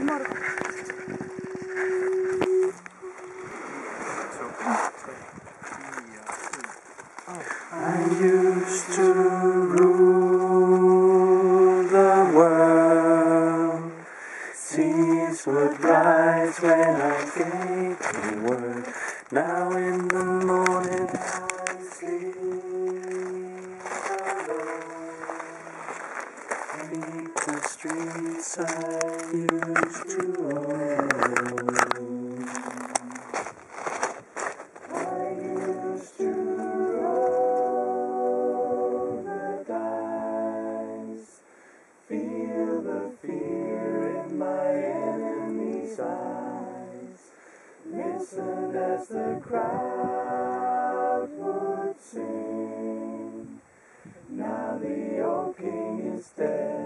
I used to rule the world. Seas would rise when I gave the word. Now in the morning streets I used to own. I used to roll the dice, feel the fear in my enemy's eyes, listen as the crowd would sing. Now the old king is dead,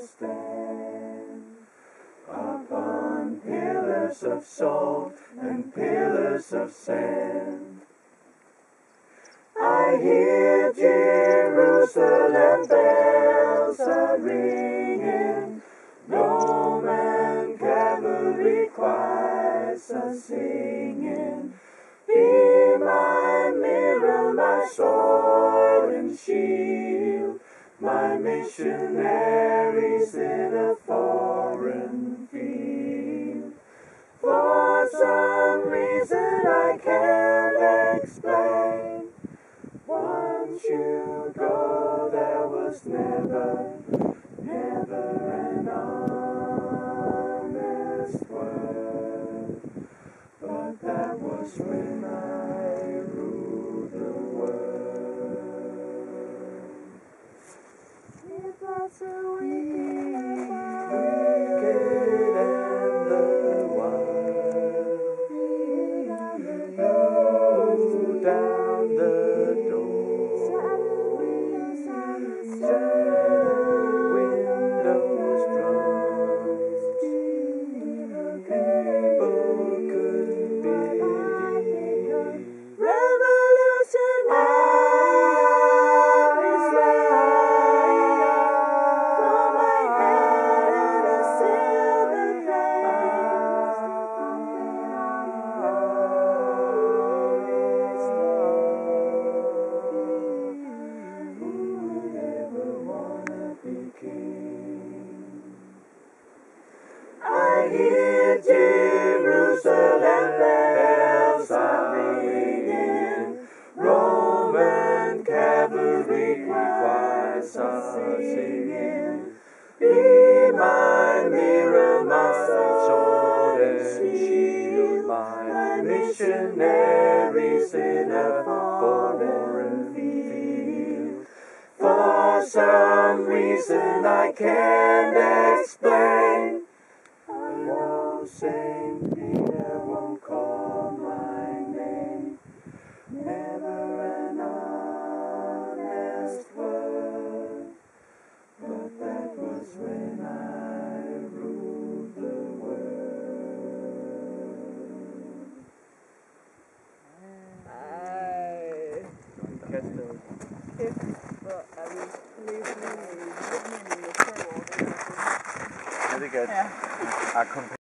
stands upon pillars of salt and pillars of sand. I hear Jerusalem bells are ringing, Roman cavalry choirs are singing. Be my mirror, my sword and shield, missionaries in a foreign field. For some reason I can't explain. Once you go, there was never, never It I hear Jerusalem bells are ringing, Roman cavalry choirs are singing. Be my mirror, my sword and shield, my missionaries in a foreign field. For some reason I can't explain. I Saint Peter won't call my name. Never an honest word. But that was when I ruled the world. I Catch those. kiss, but I was leaving the turtle. Really good. Yeah. I compare